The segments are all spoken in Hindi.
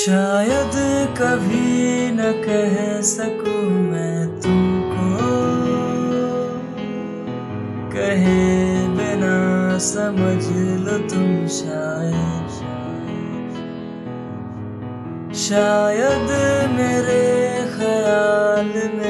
शायद कभी न कह सकूँ मैं तुमको। कहे बिना समझ लो तुम शायद। शायद मेरे ख्याल में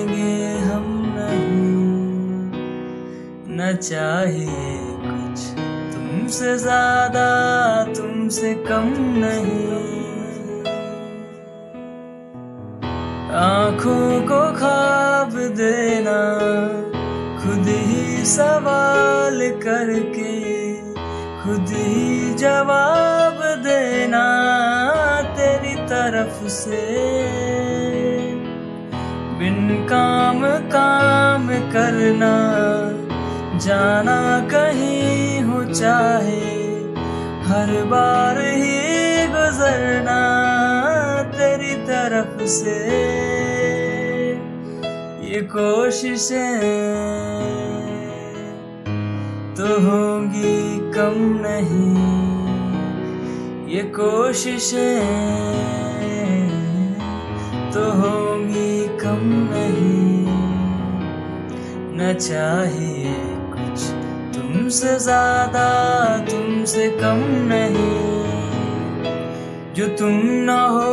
रहेंगे हम नहीं। न चाहिए कुछ तुमसे ज़्यादा, तुमसे कम नहीं। आँखों को खाब देना, खुद ही सवाल करके, खुद ही जवाब देना तेरी तरफ़ से। काम काम करना, जाना कहीं हो चाहे, हर बार ही गुजरना तेरी तरफ़ से। ये कोशिशें तो होंगी कम नहीं, ये कोशिशें तो होंगी कम नहीं। न चाहिए कुछ तुमसे ज़्यादा, तुमसे कम नहीं। जो तुम न हो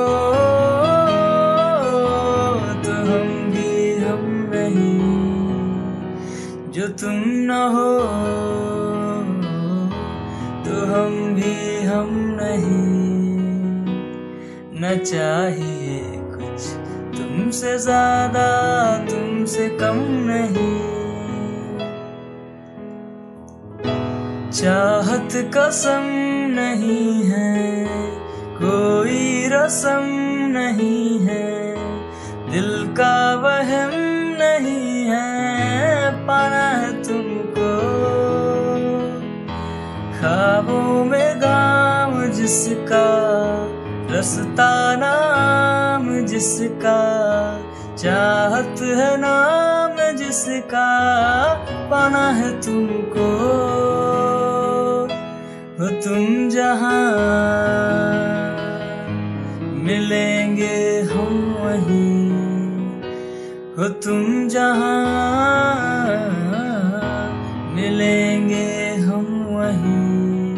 तो हम भी हम नहीं। जो तुम न हो तो हम भी हम नहीं। न चाहिए तुमसे ज़्यादा, तुमसे कम नहीं। चाहत कसम नहीं है, कोई रसम नहीं है। दिल का वहम नहीं है, पाना है तुमको। ख्वाबों में गाम जिसका रसता नाम जिसका, चाहत है नाम जिसका, पाना है तुमको। हो तुम जहाँ मिलेंगे हम वहीं। हो तुम जहाँ मिलेंगे हम वहीं।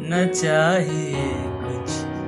न चाहिए कुछ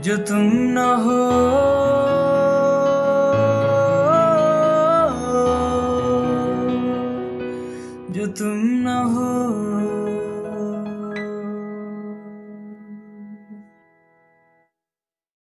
जो तुम न हो। जो तुम न हो।